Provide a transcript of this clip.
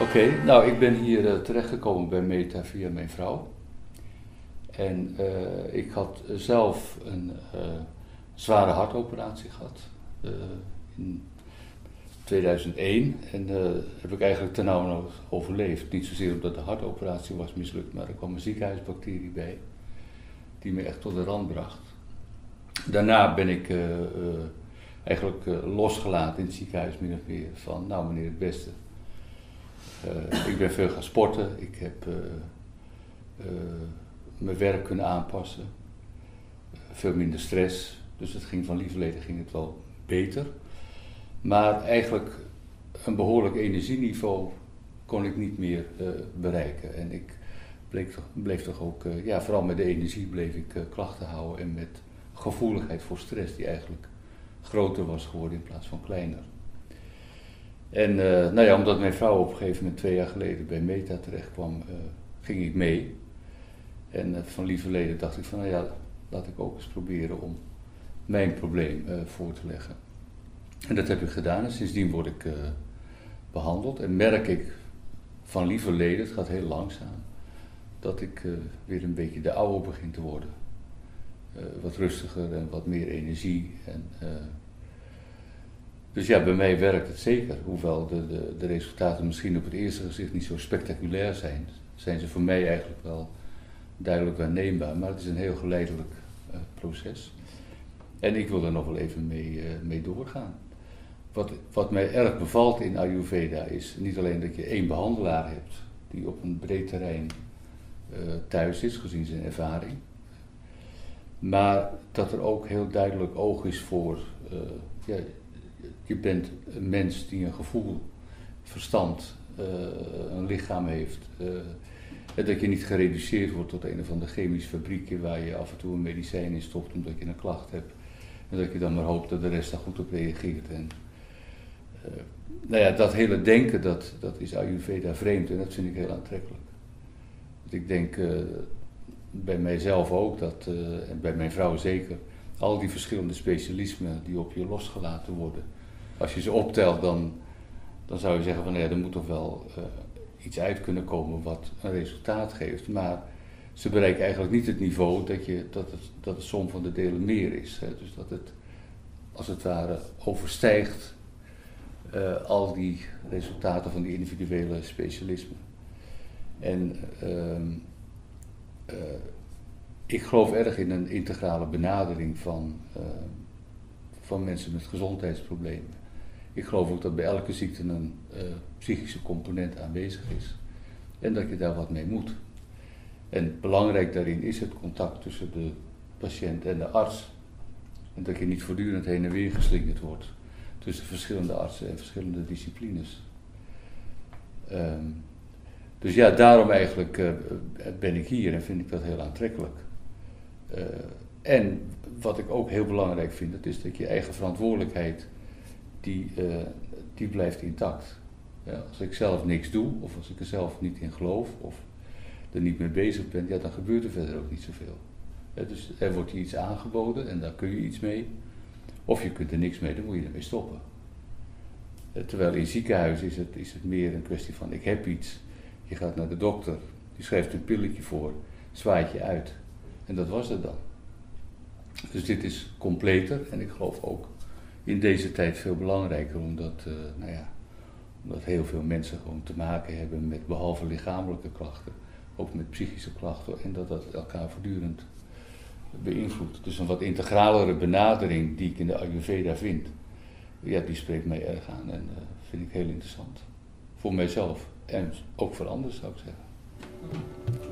Oké, nou ik ben hier uh, terechtgekomen bij Meta via mijn vrouw. En uh, ik had zelf een uh, zware hartoperatie gehad in 2001. En heb ik eigenlijk ten nauwe overleefd. Niet zozeer omdat de hartoperatie was mislukt, maar er kwam een ziekenhuisbacterie bij. Die me echt tot de rand bracht. Daarna ben ik eigenlijk losgelaten in het ziekenhuis min of meer van, nou meneer het beste ik ben veel gaan sporten. Ik heb uh, uh, mijn werk kunnen aanpassen. veel minder stress. Dus het ging van lieverleden ging het wel beter. Maar eigenlijk een behoorlijk energieniveau kon ik niet meer bereiken. En ik bleef toch, bleef toch ook, ja, vooral met de energie bleef ik klachten houden. En met gevoeligheid voor stress die eigenlijk groter was geworden in plaats van kleiner. En uh, nou ja, omdat mijn vrouw op een gegeven moment twee jaar geleden bij Meta terecht kwam, uh, ging ik mee. En uh, van lieverleden dacht ik van, nou ja, laat ik ook eens proberen om mijn probleem voor te leggen. En dat heb ik gedaan en sindsdien word ik behandeld en merk ik van lieverleden, het gaat heel langzaam, dat ik weer een beetje de oude begin te worden. wat rustiger en wat meer energie en dus ja, bij mij werkt het zeker. Hoewel de, de, de, resultaten misschien op het eerste gezicht niet zo spectaculair zijn, zijn ze voor mij eigenlijk wel duidelijk waarneembaar. Maar het is een heel geleidelijk uh, proces. En ik wil er nog wel even mee, uh, mee doorgaan. Wat, wat mij erg bevalt in Ayurveda is niet alleen dat je één behandelaar hebt die op een breed terrein uh, thuis is, gezien zijn ervaring. Maar dat er ook heel duidelijk oog is voor ja, je bent een mens die een gevoel, verstand, uh, een lichaam heeft. En dat je niet gereduceerd wordt tot een of ander chemisch fabriekje waar je af en toe een medicijn in stopt omdat je een klacht hebt. En dat je dan maar hoopt dat de rest daar goed op reageert. En, uh, nou ja, dat hele denken, dat, dat is Ayurveda vreemd en dat vind ik heel aantrekkelijk. Want ik denk bij mijzelf ook, dat, en bij mijn vrouw zeker, al die verschillende specialismen die op je losgelaten worden, als je ze optelt, dan, dan zou je zeggen van ja, er moet toch wel uh, iets uit kunnen komen wat een resultaat geeft. Maar ze bereiken eigenlijk niet het niveau dat, je, dat, het, dat de som van de delen meer is. Hè. Dus dat het als het ware overstijgt uh, al die resultaten van die individuele specialismen. En uh, ik geloof erg in een integrale benadering van, ehm, van mensen met gezondheidsproblemen. Ik geloof ook dat bij elke ziekte een uh, psychische component aanwezig is en dat je daar wat mee moet. En belangrijk daarin is het contact tussen de patiënt en de arts. En dat je niet voortdurend heen en weer geslingerd wordt tussen verschillende artsen en verschillende disciplines. Um, dus ja, daarom eigenlijk uh, ben ik hier en vind ik dat heel aantrekkelijk. Uh, en wat ik ook heel belangrijk vind, dat is dat je eigen verantwoordelijkheid die, uh, die blijft intact. Ja, als ik zelf niks doe, of als ik er zelf niet in geloof, of er niet mee bezig ben, ja, dan gebeurt er verder ook niet zoveel. Dus er wordt je iets aangeboden en daar kun je iets mee. Of je kunt er niks mee, dan moet je ermee stoppen. Terwijl in ziekenhuis is het, is het meer een kwestie van ik heb iets. Je gaat naar de dokter, die schrijft een pilletje voor, zwaait je uit. En dat was het dan. Dus dit is completer en ik geloof ook in deze tijd veel belangrijker, omdat, uh, nou ja, omdat heel veel mensen gewoon te maken hebben met behalve lichamelijke klachten, ook met psychische klachten en dat dat elkaar voortdurend beïnvloedt. Dus een wat integralere benadering die ik in de Ayurveda vind, ja, die spreekt mij erg aan en uh, vind ik heel interessant. Voor mijzelf en ook voor anderen zou ik zeggen.